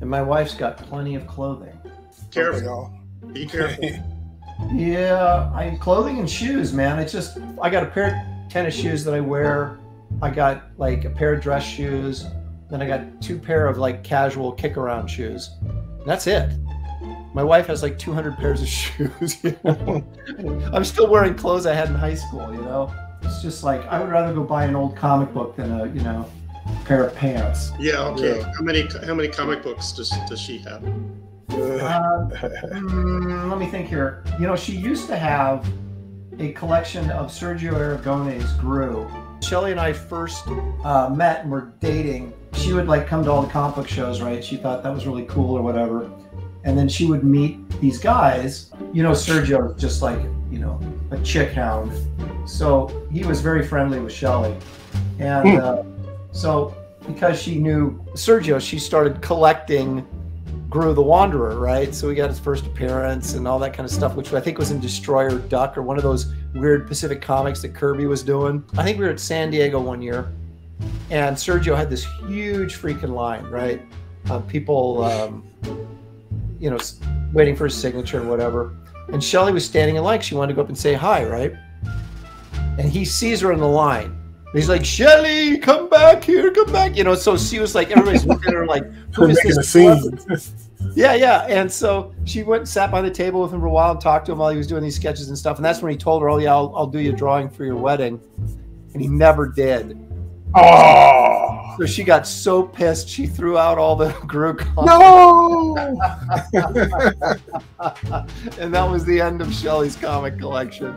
and my wife's got plenty of clothing. Careful. Y'all. Be careful. Yeah, I clothing and shoes, man. It's just I got a pair of tennis shoes that I wear. I got like a pair of dress shoes. Then I got two pair of like casual kick around shoes. And that's it. My wife has like 200 pairs of shoes. You know? I'm still wearing clothes I had in high school. You know, it's just like I would rather go buy an old comic book than a you know pair of pants. Yeah. Okay. Yeah. How many how many comic books does does she have? Uh, mm, let me think here. You know, she used to have a collection of Sergio Aragones' Groo. Shelly and I first uh, met and were dating. She would like come to all the comic book shows, right? She thought that was really cool or whatever. And then she would meet these guys. You know, Sergio is just like, you know, a chick hound. So he was very friendly with Shelly. And uh, so because she knew Sergio, she started collecting Groo the Wanderer, right? So we got his first appearance and all that kind of stuff, which I think was in Destroyer Duck or one of those weird Pacific comics that Kirby was doing. I think we were at San Diego one year, and Sergio had this huge freaking line, right? Of people, um, you know, waiting for his signature and whatever. And Shelly was standing in line. She wanted to go up and say hi, right? And he sees her in the line. He's like, Shelly, come back here, come back. You know, so she was like, everybody's looking at her like, who is this scene. yeah, yeah. And so she went and sat by the table with him for a while and talked to him while he was doing these sketches and stuff. And that's when he told her, "Oh yeah, I'll, I'll do you a drawing for your wedding," and he never did. Oh So she got so pissed, she threw out all the Groo no! and that was the end of Shelly's comic collection.